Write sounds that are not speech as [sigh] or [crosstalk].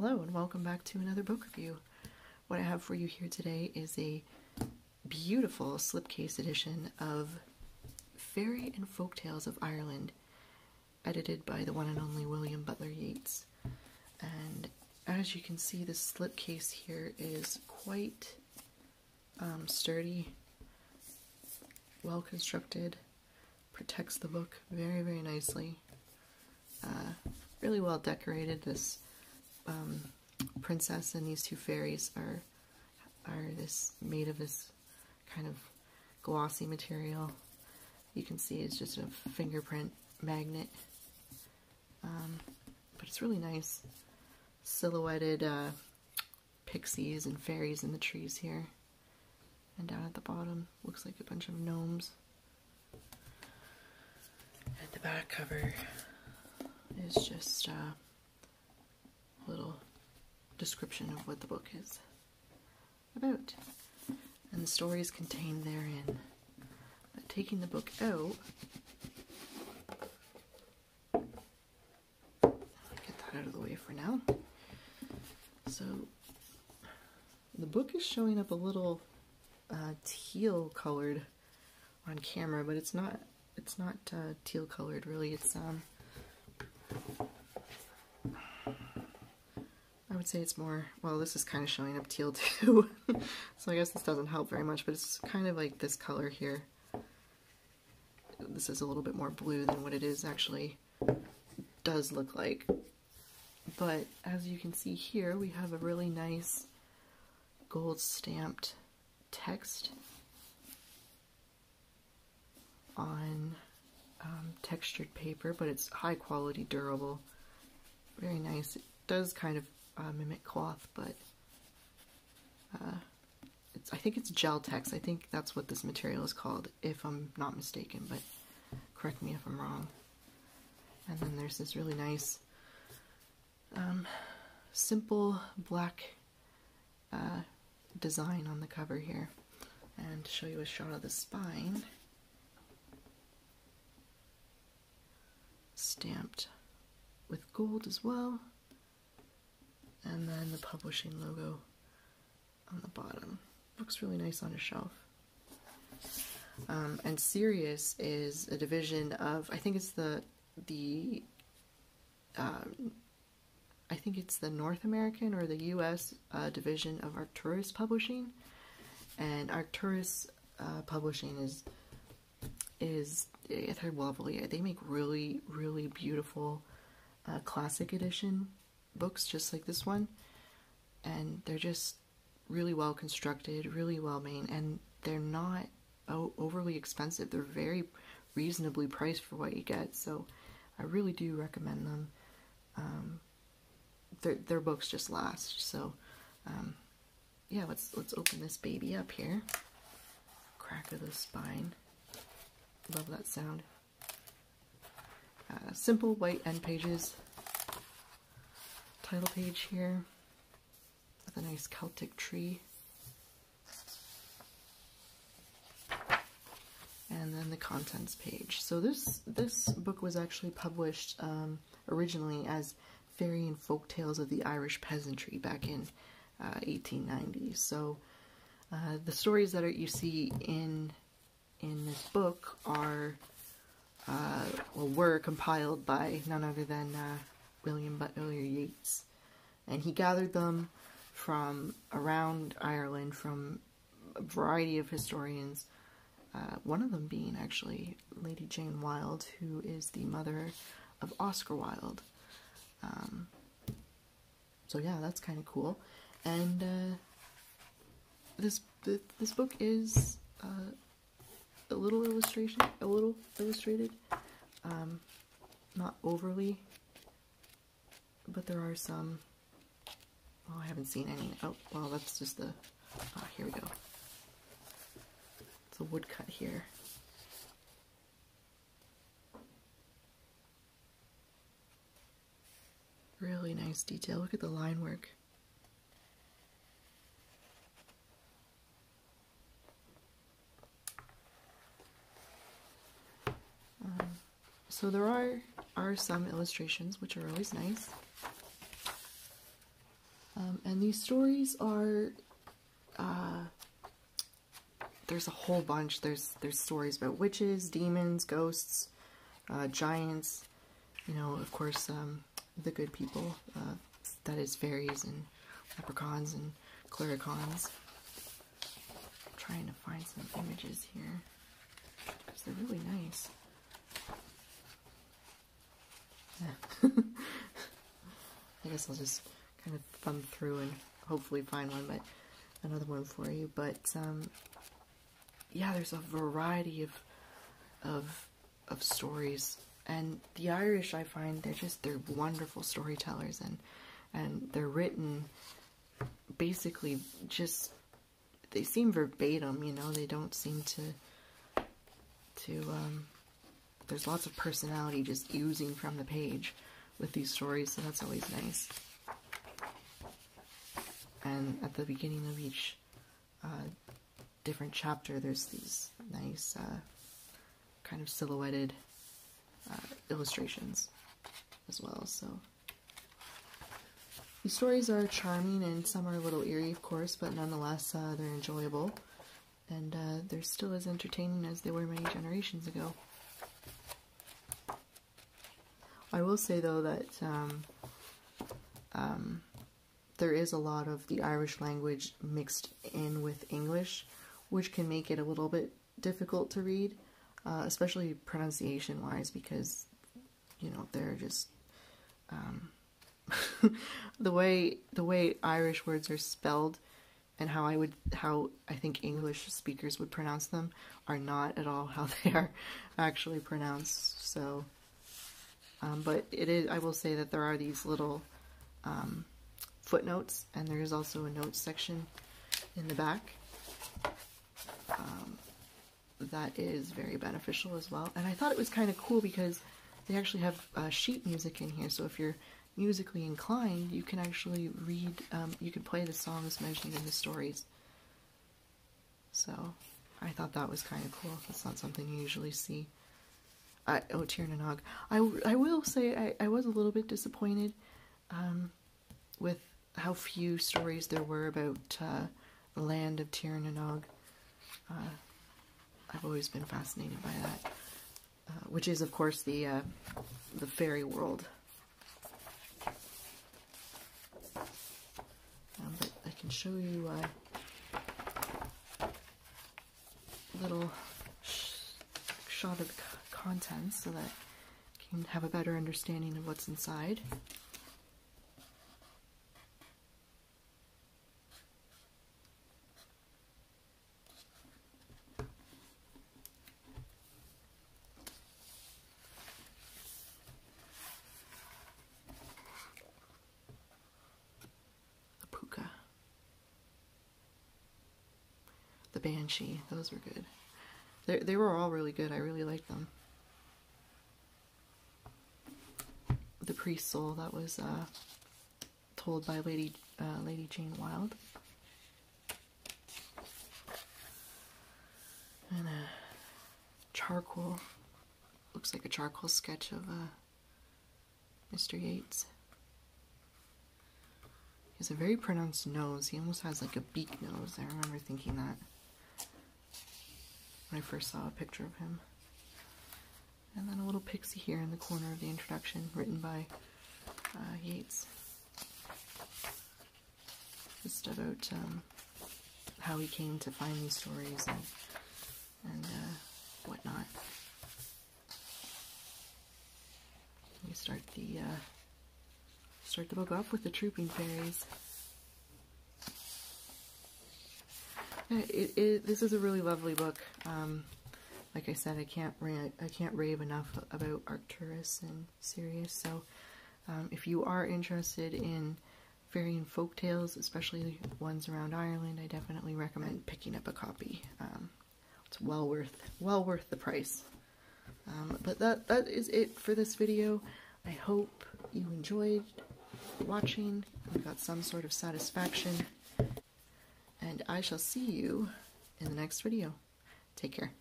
Hello and welcome back to another book review. What I have for you here today is a beautiful slipcase edition of Fairy and Folk Tales of Ireland, edited by the one and only William Butler Yeats. And as you can see, the slipcase here is quite um, sturdy, well constructed, protects the book very, very nicely. Uh, really well decorated. This um, princess and these two fairies are are this made of this kind of glossy material. You can see it's just a fingerprint magnet, um, but it's really nice. Silhouetted uh, pixies and fairies in the trees here, and down at the bottom looks like a bunch of gnomes. And the back cover is just uh, description of what the book is about and the stories contained therein. But taking the book out, get that out of the way for now. So the book is showing up a little uh, teal colored on camera, but it's not. It's not uh, teal colored really. It's um, I would say it's more, well, this is kind of showing up teal too, [laughs] so I guess this doesn't help very much, but it's kind of like this color here. This is a little bit more blue than what it is actually does look like. But as you can see here, we have a really nice gold stamped text on um, textured paper, but it's high quality, durable, very nice. It does kind of uh, mimic cloth, but uh, it's, I think it's Geltex. I think that's what this material is called, if I'm not mistaken, but correct me if I'm wrong. And then there's this really nice, um, simple black uh, design on the cover here. And to show you a shot of the spine, stamped with gold as well. And then the publishing logo on the bottom. Looks really nice on a shelf. Um, and Sirius is a division of, I think it's the, the, um, I think it's the North American or the U.S. Uh, division of Arcturus Publishing. And Arcturus uh, Publishing is is they're lovely. They make really, really beautiful uh, classic edition books, just like this one, and they're just really well constructed, really well made, and they're not overly expensive. They're very reasonably priced for what you get, so I really do recommend them. Um, their their books just last, so um, yeah. Let's let's open this baby up here. Crack of the spine. Love that sound. Uh, simple white end pages. Title page here with a nice Celtic tree. And then the contents page. So this this book was actually published um, originally as Fairy and Folk Tales of the Irish Peasantry back in uh, 1890. So uh, the stories that are, you see in in this book are, uh, well, were compiled by none other than uh, William Butler Yeats. And he gathered them from around Ireland from a variety of historians, uh, one of them being actually Lady Jane Wilde, who is the mother of Oscar Wilde. Um, so yeah, that's kind of cool. And uh, this this book is uh, a little illustration, a little illustrated, um, not overly, but there are some, oh, I haven't seen any, oh, well, that's just the, ah, here we go, it's a woodcut here. Really nice detail, look at the line work. So there are are some illustrations which are always nice. Um, and these stories are uh, there's a whole bunch. There's there's stories about witches, demons, ghosts, uh, giants. You know, of course, um, the good people. Uh, that is fairies and leprechauns and cluricauns. I'm trying to find some images here they're really nice. Yeah. [laughs] I guess I'll just kind of thumb through and hopefully find one, but another one for you. But um, yeah, there's a variety of of of stories, and the Irish I find they're just they're wonderful storytellers, and and they're written basically just they seem verbatim. You know, they don't seem to to um, there's lots of personality just oozing from the page with these stories, so that's always nice. And at the beginning of each uh, different chapter, there's these nice uh, kind of silhouetted uh, illustrations as well. So these stories are charming and some are a little eerie, of course, but nonetheless uh, they're enjoyable and uh, they're still as entertaining as they were many generations ago. I will say though that um, um, there is a lot of the Irish language mixed in with English, which can make it a little bit difficult to read, uh, especially pronunciation wise, because you know they're just um, [laughs] the way the way Irish words are spelled and how I would how I think English speakers would pronounce them are not at all [laughs] how they are actually pronounced. So, um, but it is. I will say that there are these little um, footnotes, and there is also a notes section in the back. Um, that is very beneficial as well. And I thought it was kind of cool because they actually have uh, sheet music in here. So if you're musically inclined, you can actually read, um, you can play the songs mentioned in the stories. So I thought that was kind of cool. That's not something you usually see. I, oh, Tir. I, I will say I, I was a little bit disappointed um, with how few stories there were about uh, the land of Tir na nOg. Uh, I've always been fascinated by that, uh, which is, of course, the uh, the fairy world Um, but I can show you a little sh shot of the contents so that you can have a better understanding of what's inside. The Banshee. Those were good. They, they were all really good. I really liked them. The Priest Soul, that was uh, told by Lady, uh, Lady Jane Wilde. And a charcoal, looks like a charcoal sketch of uh, Mr. Yeats. He has a very pronounced nose. He almost has like a beak nose. I remember thinking that when I first saw a picture of him. And then a little pixie here in the corner of the introduction, written by uh, Yeats. Just about um, how he came to find these stories and, and uh, whatnot. We start the uh, start the book off with the trooping fairies. It, it, this is a really lovely book. Um, like I said, I can't I can't rave enough about Arcturus and Sirius. So, um, if you are interested in fairy and folk tales, especially ones around Ireland, I definitely recommend picking up a copy. Um, it's well worth well worth the price. Um, but that that is it for this video. I hope you enjoyed watching and got some sort of satisfaction and I shall see you in the next video. Take care.